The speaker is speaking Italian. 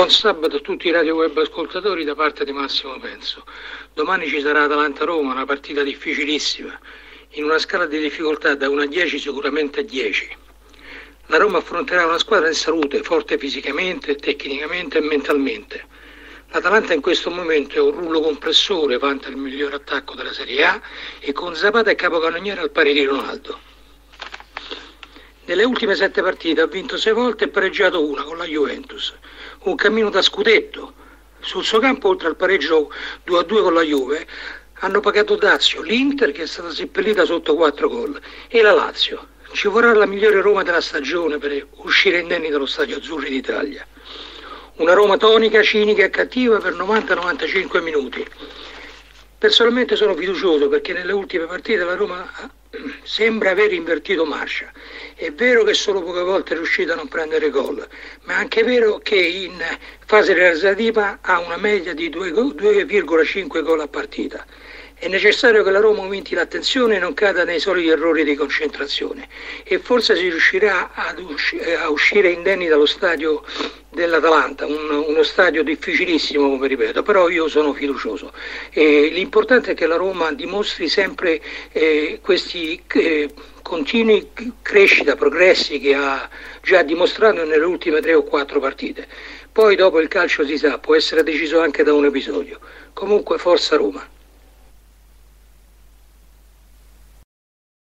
Buon sabato a tutti i radio web ascoltatori da parte di Massimo Penso. Domani ci sarà Atalanta-Roma, una partita difficilissima, in una scala di difficoltà da 1 a 10 sicuramente a 10. La Roma affronterà una squadra in salute, forte fisicamente, tecnicamente e mentalmente. L'Atalanta in questo momento è un rullo compressore, vanta il miglior attacco della Serie A e con Zapata e capocannoniere al pari di Ronaldo. Nelle ultime sette partite ha vinto sei volte e pareggiato una con la Juventus un cammino da scudetto. Sul suo campo, oltre al pareggio 2-2 con la Juve, hanno pagato Dazio, l'Inter che è stata seppellita sotto 4 gol e la Lazio. Ci vorrà la migliore Roma della stagione per uscire indenni dallo stadio Azzurri d'Italia. Una Roma tonica, cinica e cattiva per 90-95 minuti. Personalmente sono fiducioso perché nelle ultime partite la Roma sembra aver invertito marcia. È vero che solo poche volte è riuscito a non prendere gol, ma è anche vero che in fase realizzativa ha una media di 2,5 gol a partita. È necessario che la Roma aumenti l'attenzione e non cada nei soliti errori di concentrazione e forse si riuscirà usci- a uscire indenni dallo stadio dell'Atalanta, un, uno stadio difficilissimo come ripeto, però io sono fiducioso. E l'importante è che la Roma dimostri sempre eh, questi eh, continui crescita, progressi che ha già dimostrato nelle ultime tre o quattro partite. Poi dopo il calcio si sa, può essere deciso anche da un episodio. Comunque forza Roma.